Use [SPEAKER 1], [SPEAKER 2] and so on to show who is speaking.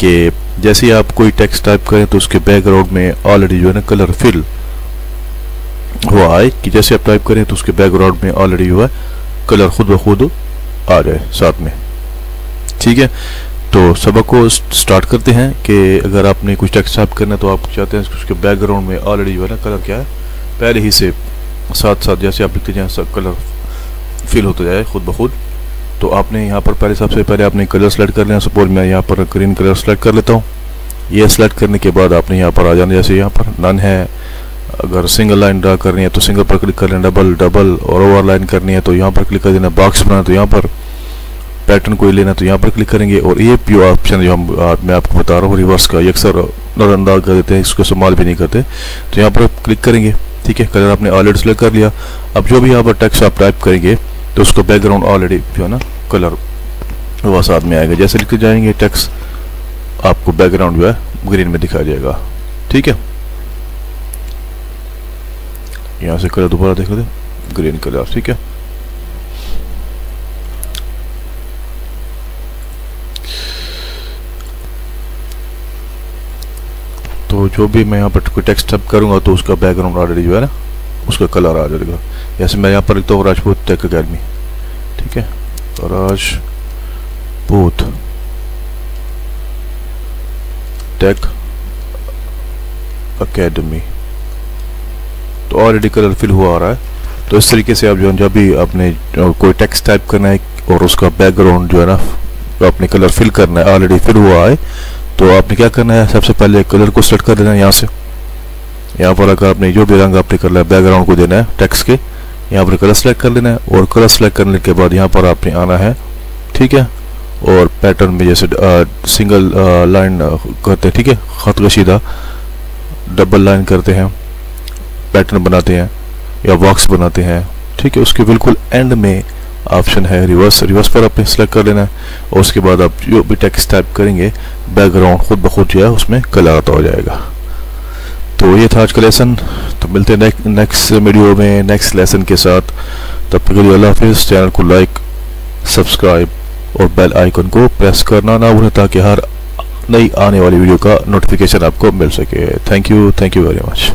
[SPEAKER 1] कि जैसे आप कोई टेक्स्ट टाइप करें तो उसके बैकग्राउंड में ऑलरेडी जो है ना कलर फिल हुआ है कि जैसे आप टाइप करें तो उसके बैकग्राउंड में ऑलरेडी जो है कलर खुद ब खुद आ जाए साथ में। ठीक है? तो सबक को स्टार्ट करते हैं कि अगर आपने कुछ टेक्स्ट टाइप करना है तो आप चाहते हैं उसके बैकग्राउंड में ऑलरेडी जो है ना कलर क्या है, पहले ही से साथ साथ जैसे आप लिखते जाए कलर फिल होता जाए खुद ब खुद। तो आपने यहाँ पर पहले सबसे पहले आपने कलर सेलेक्ट कर लेना सपोज़ मैं यहाँ पर ग्रीन कलर सेलेक्ट कर लेता हूँ। ये सेलेक्ट करने के बाद आपने यहाँ पर आ जाना, जैसे यहाँ पर नन है। अगर सिंगल लाइन ड्रा करनी है तो सिंगल पर क्लिक कर लेना डबल डबल और ओवर लाइन करनी है तो यहाँ पर क्लिक कर देना बॉक्स बनाना तो यहाँ पर पैटर्न कोई लेना तो यहाँ पर क्लिक करेंगे और ये पी ऑप्शन जो हम मैं आपको बता रहा हूँ रिवर्स का अक्सर नज़रअंदाज कर देते हैं, इसको इस्तेमाल भी नहीं करते। तो यहाँ पर क्लिक करेंगे, ठीक है? कलर आपने ऑलरेडी सेलेक्ट कर लिया। अब जो भी यहाँ पर टेक्स्ट आप टाइप करेंगे तो उसका बैकग्राउंड ऑलरेडी जो है ना कलर वह साथ में आएगा। जैसे लिखते जाएँगे टेक्स्ट आपको बैकग्राउंड जो है ग्रीन में दिखाया जाएगा। ठीक है? यहाँ से कलर दोबारा देख लेते ग्रीन कलर, ठीक है? तो जो भी मैं यहाँ पर कोई टेक्स्ट टाइप करूँगा तो उसका बैकग्राउंड ऑलरेडी जो है ना, उसका कलर आ जाएगा। जैसे मैं यहाँ पर लिखता हूँ, राजपूत टेक अकेडमी ठीक है? राजपूत टेक अकेडमी तो ऑलरेडी कलर फिल हुआ आ रहा है। तो इस तरीके से आप जो है, जब भी आपने कोई टेक्स्ट टाइप करना है और उसका बैकग्राउंड जो है ना अपने कलर फिल करना है ऑलरेडी फिल हुआ है तो आपने क्या करना है? सबसे पहले कलर को सेलेक्ट कर देना है यहाँ से। यहाँ पर अगर आपने जो भी रंग आपने करना है बैकग्राउंड को देना है टेक्स्ट के। यहाँ पर कलर सेलेक्ट कर लेना है और कलर सेलेक्ट करने के बाद यहाँ पर आपने आना है ठीक है? और पैटर्न में जैसे आ, सिंगल लाइन करते हैं ठीक है? ख़त कशीदा डबल लाइन करते हैं पैटर्न बनाते हैं या बॉक्स बनाते हैं ठीक है? उसके बिल्कुल एंड में ऑप्शन है रिवर्स रिवर्स पर आपने सेलेक्ट कर लेना है और उसके बाद आप जो भी टेक्स्ट टाइप करेंगे बैकग्राउंड खुद ब खुद जो है उसमें कलर आता हो जाएगा। तो ये था आज का लेसन तो मिलते हैं नेक, नेक्स्ट वीडियो में नेक्स्ट लेसन के साथ. तब तक अल्लाह हाफिज़. चैनल को लाइक सब्सक्राइब और बेल आइकन को प्रेस करना ना भूलें ताकि हर नई आने वाली वीडियो का नोटिफिकेशन आपको मिल सके. Thank you thank you very much